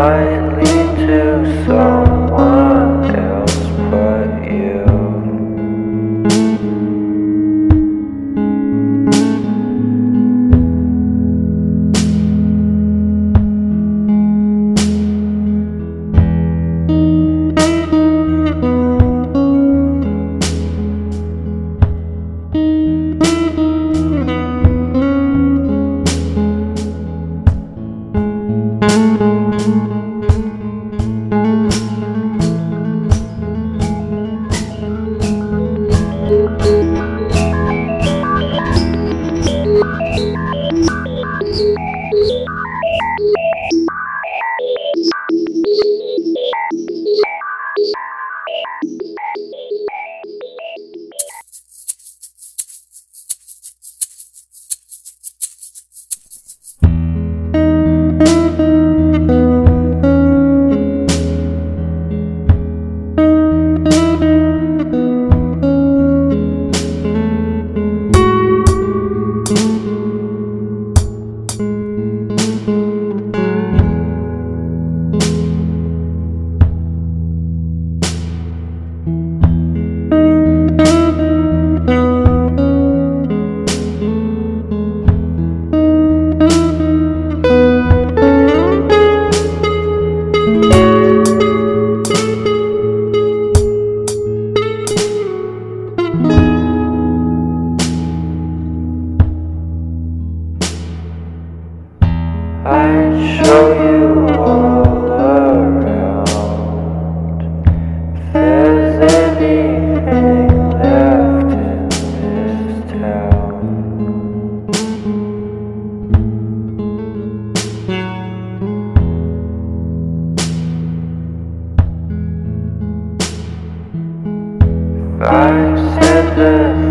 Bye. I said this.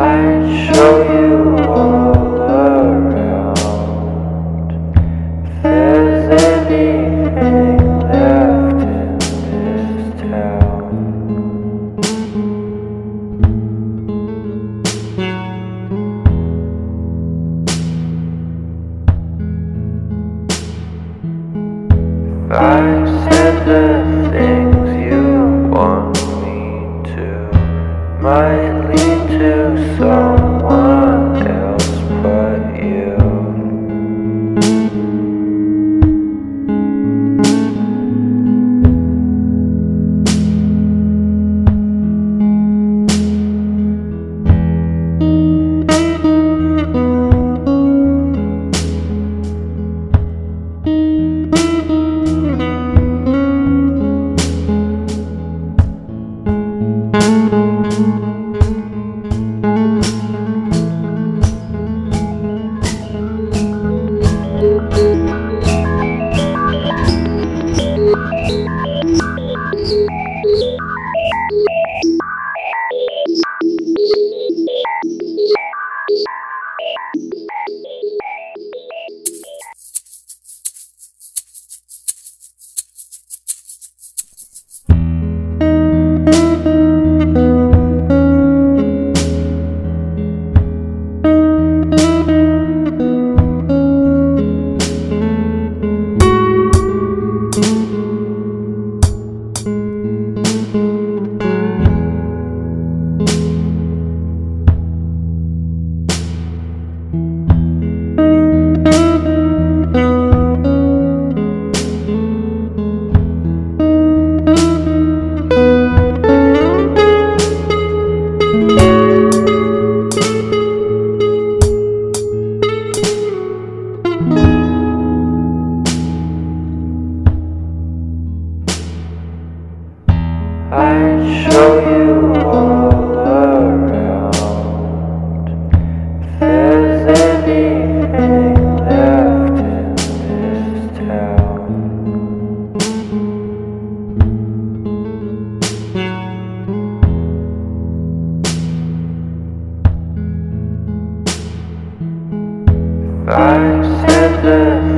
I show you too slow. Said the